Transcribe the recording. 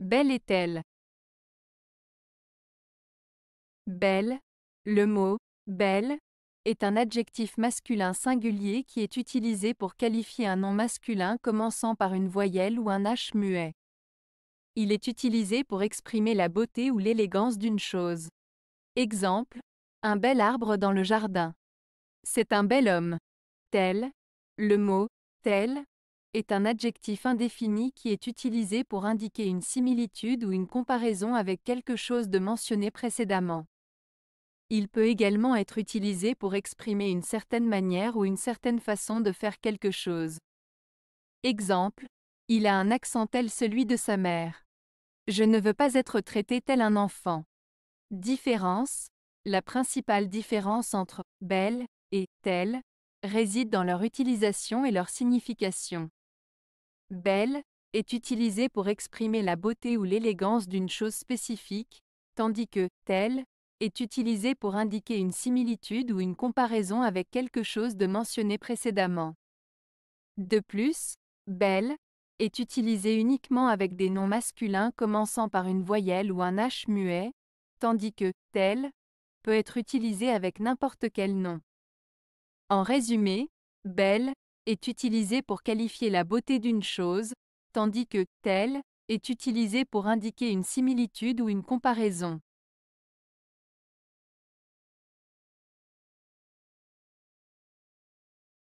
Belle est-elle? Belle, le mot belle est un adjectif masculin singulier qui est utilisé pour qualifier un nom masculin commençant par une voyelle ou un H muet. Il est utilisé pour exprimer la beauté ou l'élégance d'une chose. Exemple, un bel arbre dans le jardin. C'est un bel homme. Tel, le mot tel est un adjectif indéfini qui est utilisé pour indiquer une similitude ou une comparaison avec quelque chose de mentionné précédemment. Il peut également être utilisé pour exprimer une certaine manière ou une certaine façon de faire quelque chose. Exemple, il a un accent tel celui de sa mère. Je ne veux pas être traité tel un enfant. Différence, la principale différence entre belle et tel réside dans leur utilisation et leur signification. Belle est utilisé pour exprimer la beauté ou l'élégance d'une chose spécifique, tandis que tel est utilisé pour indiquer une similitude ou une comparaison avec quelque chose de mentionné précédemment. De plus, belle est utilisé uniquement avec des noms masculins commençant par une voyelle ou un H muet, tandis que tel peut être utilisé avec n'importe quel nom. En résumé, belle est utilisé pour qualifier la beauté d'une chose, tandis que tel est utilisé pour indiquer une similitude ou une comparaison.